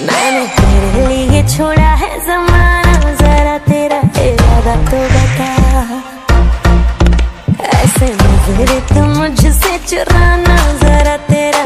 मैंने तेरे लिए छोड़ा है जमाना, जरा तेरा इरादा तो बता। ऐसे नज़र तुम तो मुझसे चुराना, जरा तेरा